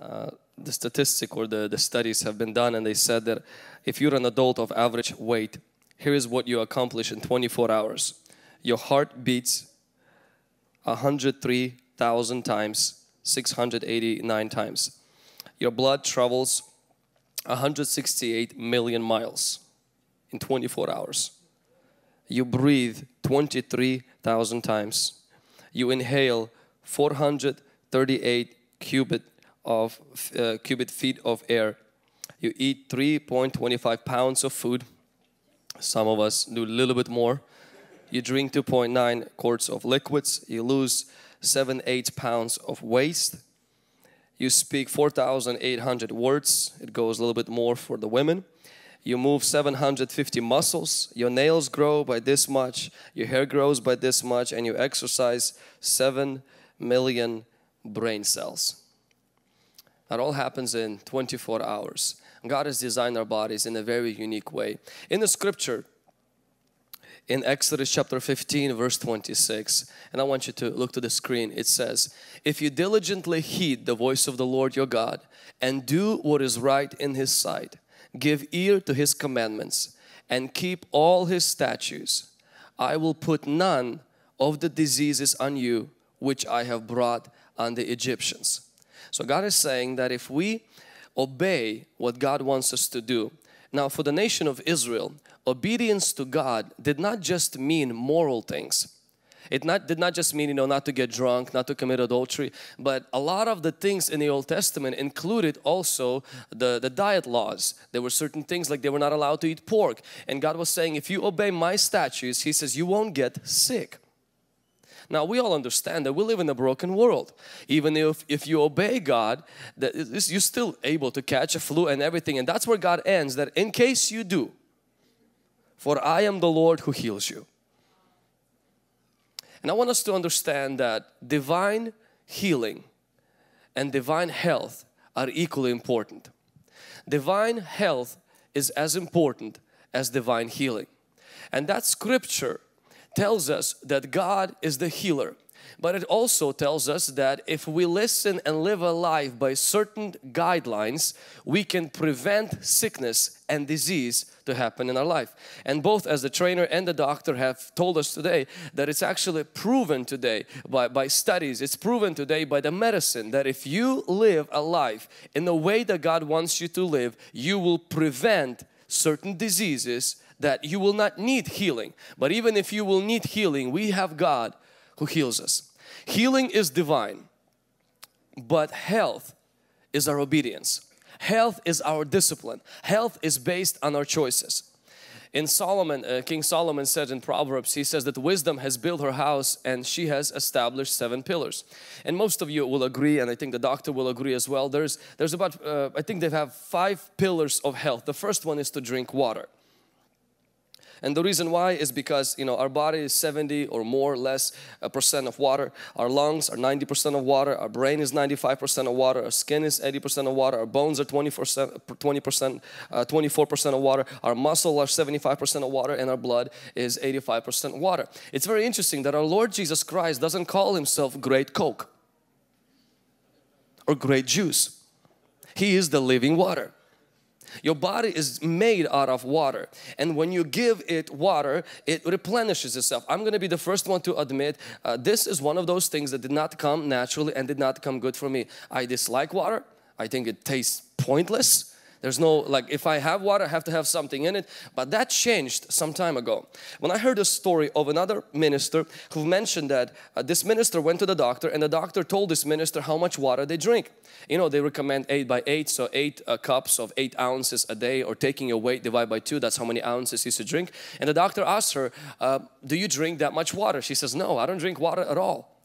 uh, the statistic or the, the studies have been done and they said that if you're an adult of average weight, here is what you accomplish in 24 hours. Your heart beats 103,000 times, 689 times. Your blood travels 168 million miles in 24 hours. You breathe 23,000 times. You inhale 438 cubit of uh, cubic feet of air. You eat 3.25 pounds of food. Some of us do a little bit more. You drink 2.9 quarts of liquids. You lose 7 8 pounds of waste. You speak 4,800 words. It goes a little bit more for the women. You move 750 muscles. Your nails grow by this much. Your hair grows by this much. And you exercise 7 million brain cells. That all happens in 24 hours. God has designed our bodies in a very unique way. In the scripture, in Exodus chapter 15 verse 26 and I want you to look to the screen it says if you diligently heed the voice of the Lord your God and do what is right in his sight give ear to his commandments and keep all his statutes I will put none of the diseases on you which I have brought on the Egyptians so God is saying that if we obey what God wants us to do. Now for the nation of Israel, obedience to God did not just mean moral things. It not, did not just mean, you know, not to get drunk, not to commit adultery, but a lot of the things in the Old Testament included also the, the diet laws. There were certain things like they were not allowed to eat pork. And God was saying, if you obey my statutes, He says, you won't get sick. Now we all understand that we live in a broken world. Even if, if you obey God, that you're still able to catch a flu and everything. And that's where God ends that in case you do, for I am the Lord who heals you. And I want us to understand that divine healing and divine health are equally important. Divine health is as important as divine healing. And that scripture tells us that God is the healer. But it also tells us that if we listen and live a life by certain guidelines, we can prevent sickness and disease to happen in our life. And both as the trainer and the doctor have told us today that it's actually proven today by, by studies, it's proven today by the medicine that if you live a life in the way that God wants you to live, you will prevent certain diseases that you will not need healing. But even if you will need healing, we have God who heals us. Healing is divine, but health is our obedience. Health is our discipline. Health is based on our choices. In Solomon, uh, King Solomon said in Proverbs, he says that wisdom has built her house and she has established seven pillars. And most of you will agree, and I think the doctor will agree as well. There's, there's about, uh, I think they have five pillars of health. The first one is to drink water. And the reason why is because you know our body is 70 or more less uh, percent of water. Our lungs are 90% of water. Our brain is 95% of water. Our skin is 80% of water. Our bones are 20%, 20%, uh, 24% of water. Our muscle are 75% of water and our blood is 85% water. It's very interesting that our Lord Jesus Christ doesn't call himself great coke or great juice. He is the living water. Your body is made out of water and when you give it water it replenishes itself. I'm going to be the first one to admit uh, this is one of those things that did not come naturally and did not come good for me. I dislike water. I think it tastes pointless. There's no like if I have water I have to have something in it but that changed some time ago. When I heard a story of another minister who mentioned that uh, this minister went to the doctor and the doctor told this minister how much water they drink. You know they recommend 8 by 8 so 8 uh, cups of 8 ounces a day or taking your weight divided by 2 that's how many ounces you should drink. And the doctor asked her uh, do you drink that much water? She says no I don't drink water at all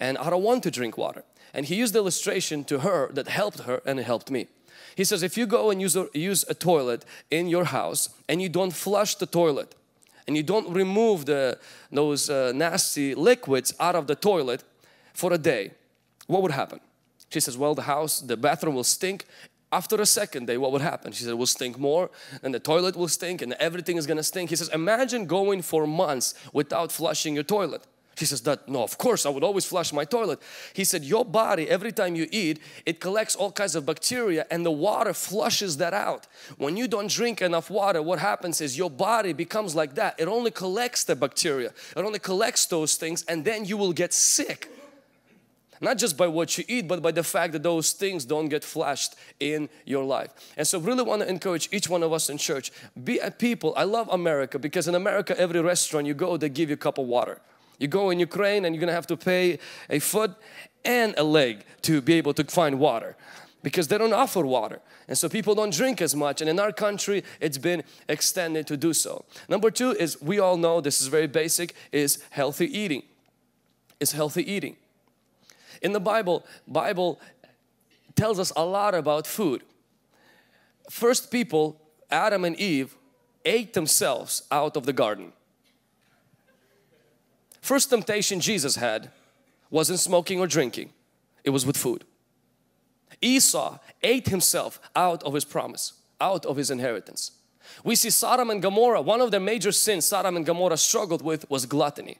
and I don't want to drink water. And he used the illustration to her that helped her and it helped me. He says if you go and use a, use a toilet in your house and you don't flush the toilet and you don't remove the those uh, nasty liquids out of the toilet for a day, what would happen? She says, well the house, the bathroom will stink. After a second day, what would happen? She said, it will stink more and the toilet will stink and everything is gonna stink. He says, imagine going for months without flushing your toilet. She says that, no, of course I would always flush my toilet. He said, your body, every time you eat, it collects all kinds of bacteria and the water flushes that out. When you don't drink enough water, what happens is your body becomes like that. It only collects the bacteria. It only collects those things and then you will get sick. Not just by what you eat, but by the fact that those things don't get flushed in your life. And so really want to encourage each one of us in church, be a people. I love America because in America, every restaurant you go, they give you a cup of water. You go in Ukraine and you're gonna have to pay a foot and a leg to be able to find water because they don't offer water and so people don't drink as much and in our country it's been extended to do so. Number two is we all know this is very basic is healthy eating. Is healthy eating. In the Bible, Bible tells us a lot about food. First people, Adam and Eve ate themselves out of the garden. First temptation Jesus had wasn't smoking or drinking, it was with food. Esau ate himself out of his promise, out of his inheritance. We see Sodom and Gomorrah, one of the major sins Sodom and Gomorrah struggled with was gluttony.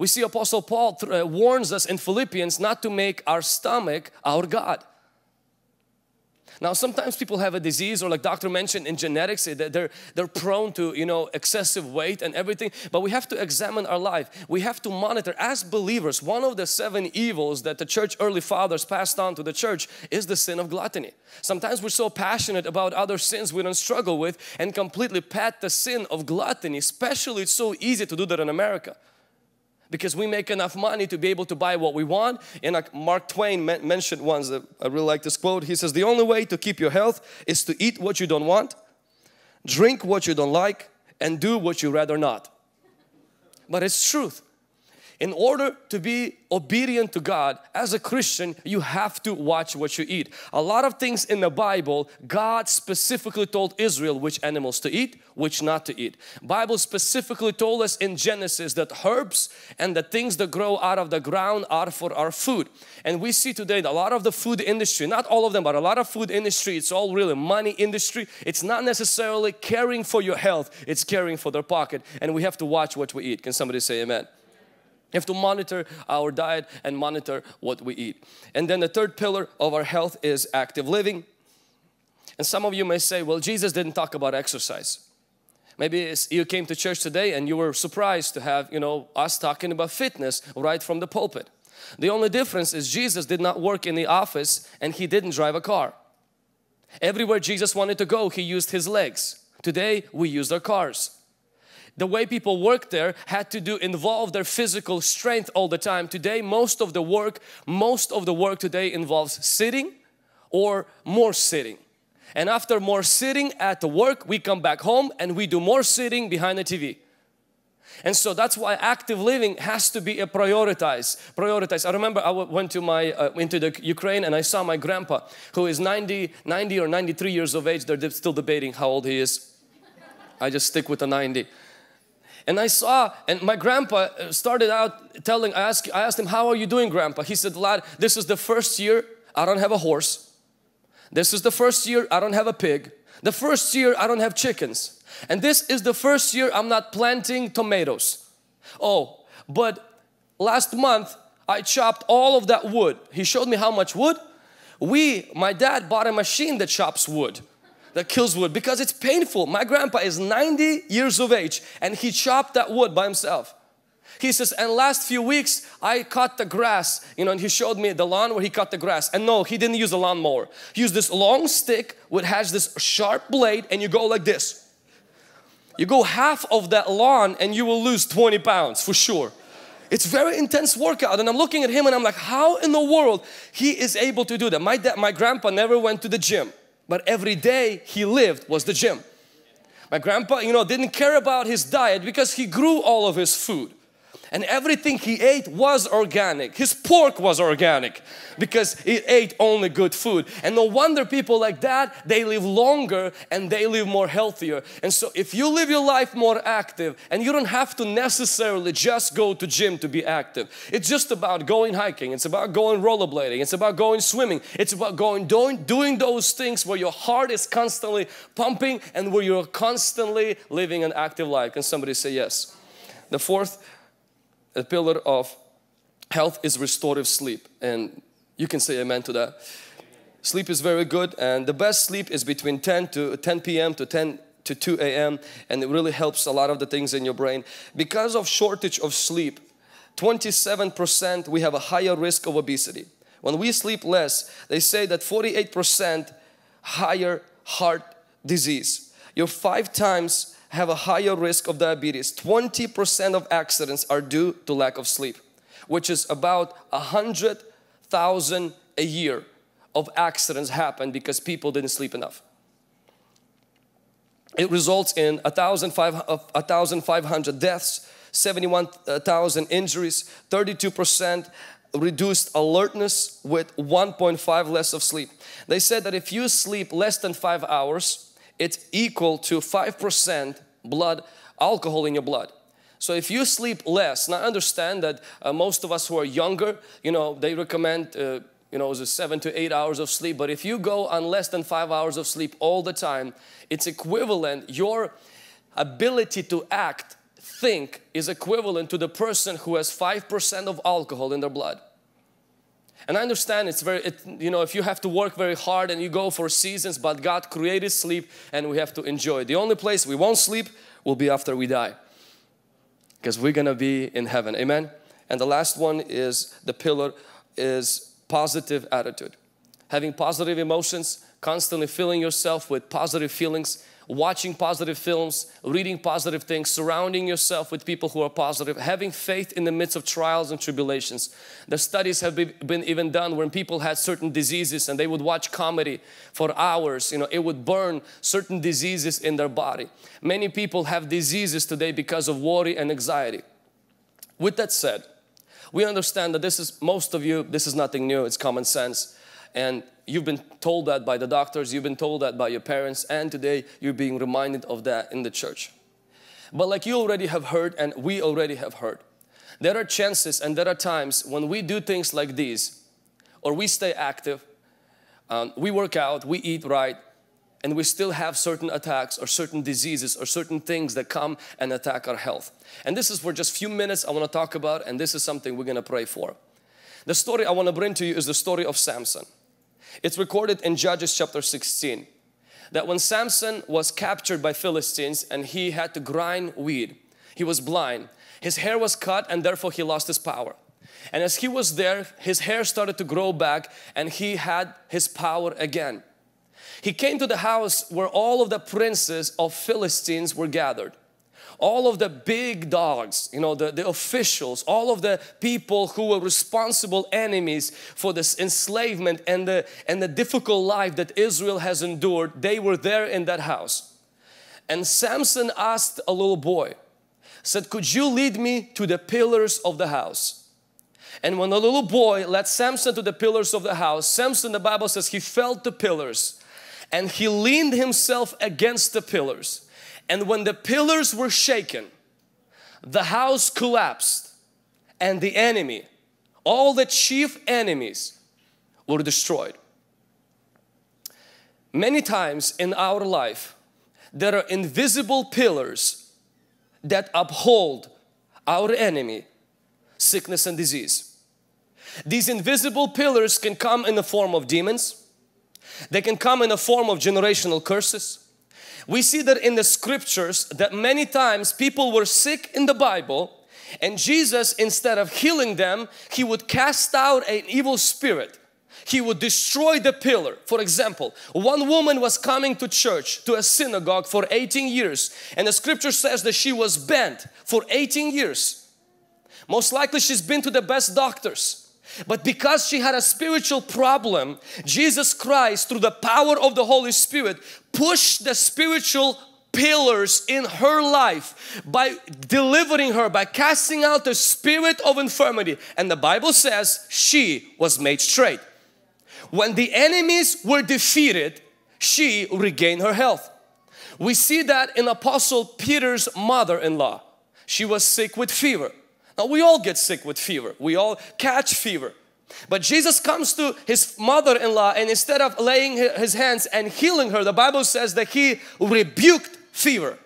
We see Apostle Paul uh, warns us in Philippians not to make our stomach our God. Now sometimes people have a disease or like doctor mentioned in genetics eh, that they're, they're prone to you know excessive weight and everything but we have to examine our life. We have to monitor as believers one of the seven evils that the church early fathers passed on to the church is the sin of gluttony. Sometimes we're so passionate about other sins we don't struggle with and completely pat the sin of gluttony especially it's so easy to do that in America because we make enough money to be able to buy what we want. And like Mark Twain mentioned once uh, I really like this quote. He says the only way to keep your health is to eat what you don't want drink what you don't like and do what you rather not. But it's truth in order to be obedient to God as a Christian you have to watch what you eat. A lot of things in the Bible God specifically told Israel which animals to eat which not to eat. Bible specifically told us in Genesis that herbs and the things that grow out of the ground are for our food. And we see today a lot of the food industry not all of them but a lot of food industry it's all really money industry it's not necessarily caring for your health it's caring for their pocket. And we have to watch what we eat. Can somebody say amen you have to monitor our diet and monitor what we eat. And then the third pillar of our health is active living. And some of you may say, well, Jesus didn't talk about exercise. Maybe you came to church today and you were surprised to have, you know, us talking about fitness right from the pulpit. The only difference is Jesus did not work in the office and He didn't drive a car. Everywhere Jesus wanted to go, He used His legs. Today, we use our cars the way people work there had to do involve their physical strength all the time. Today most of the work, most of the work today involves sitting or more sitting. And after more sitting at the work, we come back home and we do more sitting behind the TV. And so that's why active living has to be a prioritize. Prioritize. I remember I went to my uh, into the Ukraine and I saw my grandpa who is 90, 90 or 93 years of age. They're still debating how old he is. I just stick with the 90. And I saw, and my grandpa uh, started out telling, I asked, I asked him, how are you doing grandpa? He said, Vlad, this is the first year I don't have a horse. This is the first year I don't have a pig. The first year I don't have chickens. And this is the first year I'm not planting tomatoes. Oh, but last month I chopped all of that wood. He showed me how much wood. We, my dad bought a machine that chops wood that kills wood because it's painful. My grandpa is 90 years of age and he chopped that wood by himself. He says, and last few weeks I cut the grass, you know, and he showed me the lawn where he cut the grass. And no, he didn't use a lawnmower. He used this long stick which has this sharp blade and you go like this. You go half of that lawn and you will lose 20 pounds for sure. It's very intense workout and I'm looking at him and I'm like, how in the world he is able to do that? My dad, my grandpa never went to the gym but every day he lived was the gym. My grandpa, you know, didn't care about his diet because he grew all of his food and everything he ate was organic. His pork was organic because he ate only good food. And no wonder people like that, they live longer and they live more healthier. And so if you live your life more active and you don't have to necessarily just go to gym to be active. It's just about going hiking. It's about going rollerblading. It's about going swimming. It's about going doing, doing those things where your heart is constantly pumping and where you're constantly living an active life. Can somebody say yes? The fourth a pillar of health is restorative sleep. And you can say amen to that. Sleep is very good and the best sleep is between 10 to 10 p.m. to 10 to 2 a.m. and it really helps a lot of the things in your brain. Because of shortage of sleep, 27% we have a higher risk of obesity. When we sleep less, they say that 48% higher heart disease. You're five times have a higher risk of diabetes. 20% of accidents are due to lack of sleep, which is about a hundred thousand a year of accidents happen because people didn't sleep enough. It results in 1,500 deaths, 71,000 uh, injuries, 32% reduced alertness with 1.5 less of sleep. They said that if you sleep less than 5 hours, it's equal to 5% blood alcohol in your blood. So if you sleep less, now I understand that uh, most of us who are younger, you know, they recommend uh, you know, seven to eight hours of sleep. But if you go on less than five hours of sleep all the time, it's equivalent, your ability to act, think is equivalent to the person who has 5% of alcohol in their blood. And I understand it's very, it, you know, if you have to work very hard and you go for seasons, but God created sleep and we have to enjoy. The only place we won't sleep will be after we die. Because we're gonna be in heaven, amen? And the last one is the pillar is positive attitude. Having positive emotions, constantly filling yourself with positive feelings, watching positive films, reading positive things, surrounding yourself with people who are positive, having faith in the midst of trials and tribulations. The studies have been even done when people had certain diseases and they would watch comedy for hours, you know, it would burn certain diseases in their body. Many people have diseases today because of worry and anxiety. With that said, we understand that this is, most of you, this is nothing new, it's common sense. And you've been told that by the doctors, you've been told that by your parents, and today you're being reminded of that in the church. But like you already have heard and we already have heard, there are chances and there are times when we do things like these, or we stay active, um, we work out, we eat right, and we still have certain attacks or certain diseases or certain things that come and attack our health. And this is for just few minutes I want to talk about and this is something we're going to pray for. The story I want to bring to you is the story of Samson. It's recorded in Judges chapter 16 that when Samson was captured by Philistines and he had to grind weed, he was blind. His hair was cut and therefore he lost his power. And as he was there, his hair started to grow back and he had his power again. He came to the house where all of the princes of Philistines were gathered. All of the big dogs, you know, the, the officials, all of the people who were responsible enemies for this enslavement and the, and the difficult life that Israel has endured, they were there in that house. And Samson asked a little boy, said, could you lead me to the pillars of the house? And when the little boy led Samson to the pillars of the house, Samson, the Bible says, he felt the pillars and he leaned himself against the pillars. And when the pillars were shaken, the house collapsed and the enemy, all the chief enemies were destroyed. Many times in our life, there are invisible pillars that uphold our enemy, sickness and disease. These invisible pillars can come in the form of demons, they can come in the form of generational curses. We see that in the scriptures that many times people were sick in the Bible and Jesus instead of healing them, He would cast out an evil spirit. He would destroy the pillar. For example, one woman was coming to church, to a synagogue for 18 years and the scripture says that she was bent for 18 years. Most likely she's been to the best doctors but because she had a spiritual problem, Jesus Christ through the power of the Holy Spirit pushed the spiritual pillars in her life by delivering her, by casting out the spirit of infirmity. And the Bible says she was made straight. When the enemies were defeated, she regained her health. We see that in Apostle Peter's mother-in-law. She was sick with fever. Now we all get sick with fever. We all catch fever. But Jesus comes to his mother-in-law and instead of laying his hands and healing her, the Bible says that he rebuked fever.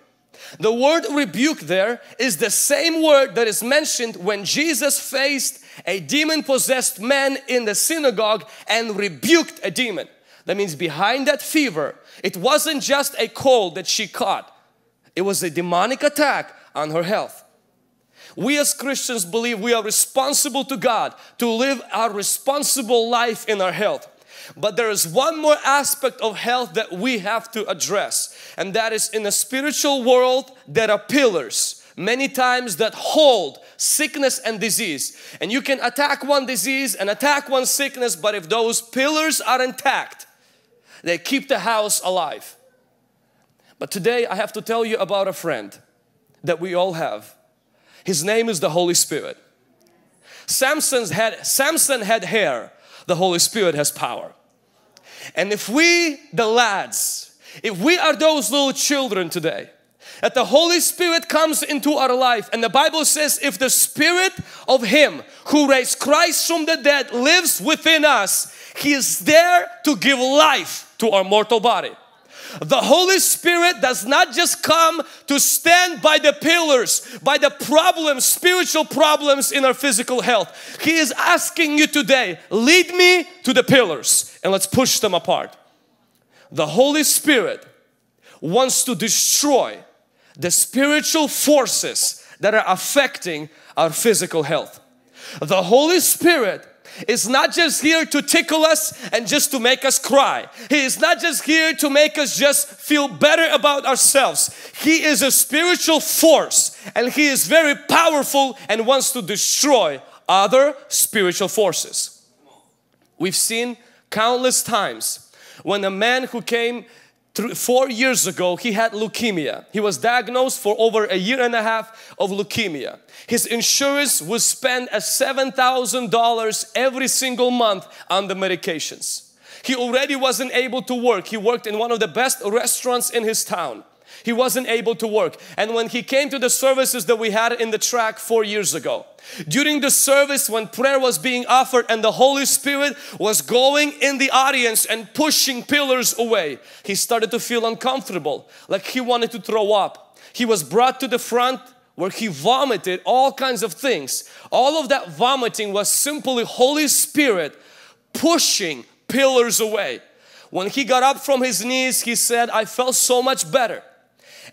The word rebuke there is the same word that is mentioned when Jesus faced a demon possessed man in the synagogue and rebuked a demon. That means behind that fever, it wasn't just a cold that she caught. It was a demonic attack on her health. We as Christians believe we are responsible to God to live our responsible life in our health. But there is one more aspect of health that we have to address and that is in the spiritual world there are pillars many times that hold sickness and disease. And you can attack one disease and attack one sickness but if those pillars are intact they keep the house alive. But today I have to tell you about a friend that we all have his name is the Holy Spirit. Samson's had Samson had hair. The Holy Spirit has power. And if we, the lads, if we are those little children today, that the Holy Spirit comes into our life and the Bible says if the Spirit of Him who raised Christ from the dead lives within us, He is there to give life to our mortal body. The Holy Spirit does not just come to stand by the pillars, by the problems, spiritual problems in our physical health. He is asking you today, lead me to the pillars and let's push them apart. The Holy Spirit wants to destroy the spiritual forces that are affecting our physical health. The Holy Spirit is not just here to tickle us and just to make us cry. He is not just here to make us just feel better about ourselves. He is a spiritual force and He is very powerful and wants to destroy other spiritual forces. We've seen countless times when a man who came Three, four years ago he had leukemia. He was diagnosed for over a year and a half of leukemia. His insurance would spend a $7,000 every single month on the medications. He already wasn't able to work. He worked in one of the best restaurants in his town. He wasn't able to work. And when he came to the services that we had in the track four years ago, during the service when prayer was being offered and the Holy Spirit was going in the audience and pushing pillars away, he started to feel uncomfortable, like he wanted to throw up. He was brought to the front where he vomited all kinds of things. All of that vomiting was simply Holy Spirit pushing pillars away. When he got up from his knees, he said, I felt so much better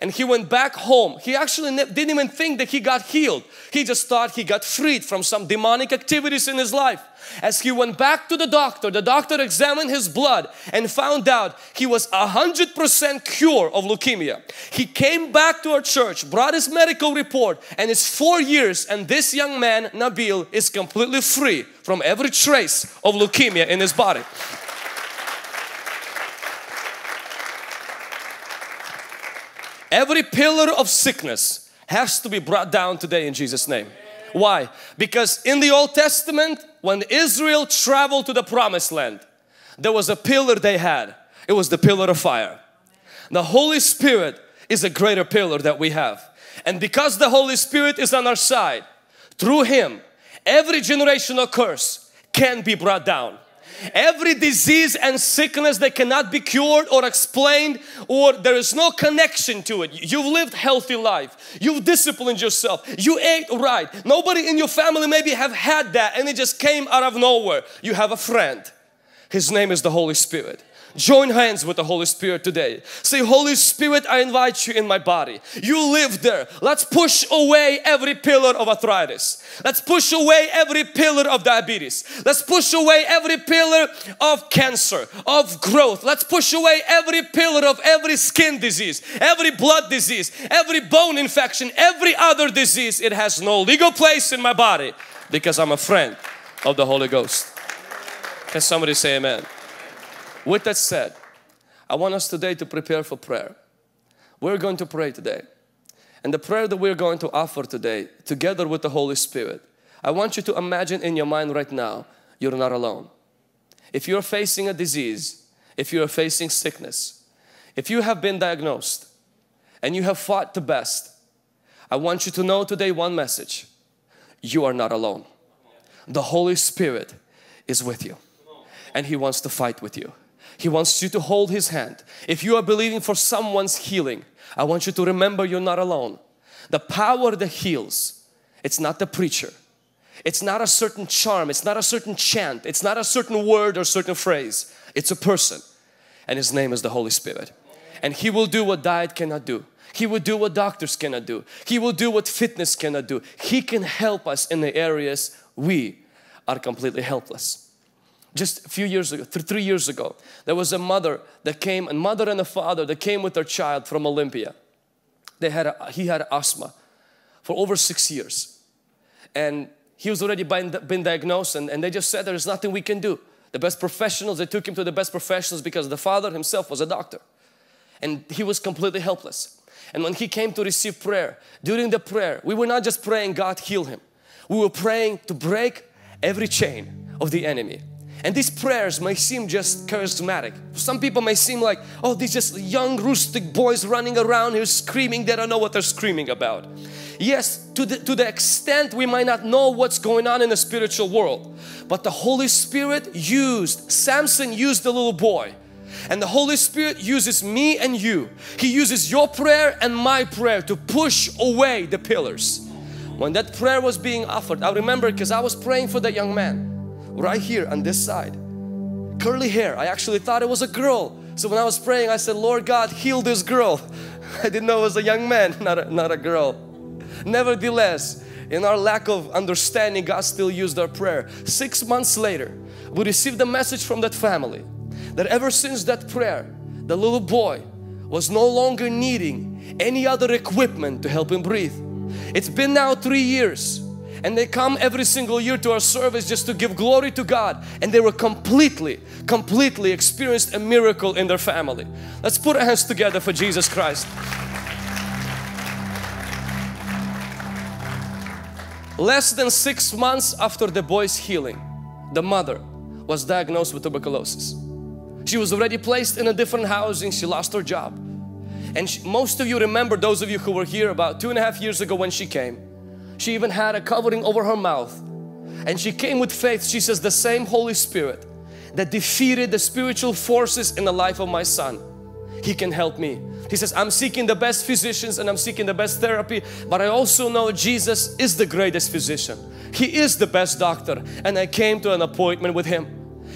and he went back home. He actually didn't even think that he got healed. He just thought he got freed from some demonic activities in his life. As he went back to the doctor, the doctor examined his blood and found out he was a hundred percent cure of leukemia. He came back to our church, brought his medical report and it's four years and this young man, Nabil, is completely free from every trace of leukemia in his body. Every pillar of sickness has to be brought down today in Jesus name. Why? Because in the Old Testament when Israel traveled to the promised land there was a pillar they had. It was the pillar of fire. The Holy Spirit is a greater pillar that we have. And because the Holy Spirit is on our side, through Him, every generational curse can be brought down every disease and sickness that cannot be cured or explained or there is no connection to it. You've lived healthy life. You've disciplined yourself. You ate right. Nobody in your family maybe have had that and it just came out of nowhere. You have a friend. His name is the Holy Spirit. Join hands with the Holy Spirit today. Say, Holy Spirit, I invite you in my body. You live there. Let's push away every pillar of arthritis. Let's push away every pillar of diabetes. Let's push away every pillar of cancer, of growth. Let's push away every pillar of every skin disease, every blood disease, every bone infection, every other disease. It has no legal place in my body because I'm a friend of the Holy Ghost. Can somebody say amen? With that said, I want us today to prepare for prayer. We're going to pray today. And the prayer that we're going to offer today, together with the Holy Spirit, I want you to imagine in your mind right now, you're not alone. If you're facing a disease, if you're facing sickness, if you have been diagnosed and you have fought the best, I want you to know today one message. You are not alone. The Holy Spirit is with you and He wants to fight with you. He wants you to hold His hand. If you are believing for someone's healing, I want you to remember you're not alone. The power that heals, it's not the preacher. It's not a certain charm, it's not a certain chant, it's not a certain word or certain phrase. It's a person and His name is the Holy Spirit. And He will do what diet cannot do. He will do what doctors cannot do. He will do what fitness cannot do. He can help us in the areas we are completely helpless. Just a few years ago, th three years ago, there was a mother that came, a mother and a father that came with their child from Olympia. They had a, he had asthma for over six years. And he was already been, been diagnosed and, and they just said there's nothing we can do. The best professionals, they took him to the best professionals because the father himself was a doctor. And he was completely helpless. And when he came to receive prayer, during the prayer, we were not just praying God heal him. We were praying to break every chain of the enemy. And these prayers may seem just charismatic. Some people may seem like, oh, these just young rustic boys running around here screaming, they don't know what they're screaming about. Yes, to the, to the extent we might not know what's going on in the spiritual world, but the Holy Spirit used, Samson used the little boy and the Holy Spirit uses me and you. He uses your prayer and my prayer to push away the pillars. When that prayer was being offered, I remember because I was praying for that young man right here on this side. Curly hair. I actually thought it was a girl. So when I was praying, I said, Lord God, heal this girl. I didn't know it was a young man, not a, not a girl. Nevertheless, in our lack of understanding, God still used our prayer. Six months later, we received a message from that family that ever since that prayer, the little boy was no longer needing any other equipment to help him breathe. It's been now three years and they come every single year to our service just to give glory to God. And they were completely completely experienced a miracle in their family. Let's put our hands together for Jesus Christ. Less than six months after the boy's healing the mother was diagnosed with tuberculosis. She was already placed in a different housing. She lost her job. And she, most of you remember those of you who were here about two and a half years ago when she came she even had a covering over her mouth. And she came with faith. She says, the same Holy Spirit that defeated the spiritual forces in the life of my son, He can help me. He says, I'm seeking the best physicians and I'm seeking the best therapy, but I also know Jesus is the greatest physician. He is the best doctor. And I came to an appointment with Him.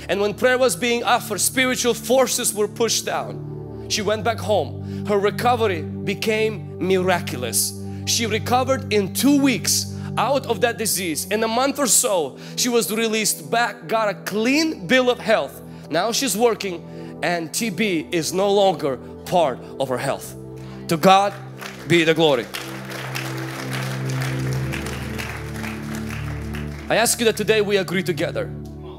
And when prayer was being offered, spiritual forces were pushed down. She went back home. Her recovery became miraculous. She recovered in two weeks out of that disease. In a month or so, she was released back, got a clean bill of health. Now she's working and TB is no longer part of her health. To God be the glory. I ask you that today we agree together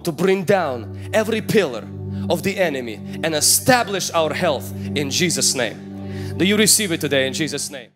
to bring down every pillar of the enemy and establish our health in Jesus name. Do you receive it today in Jesus name?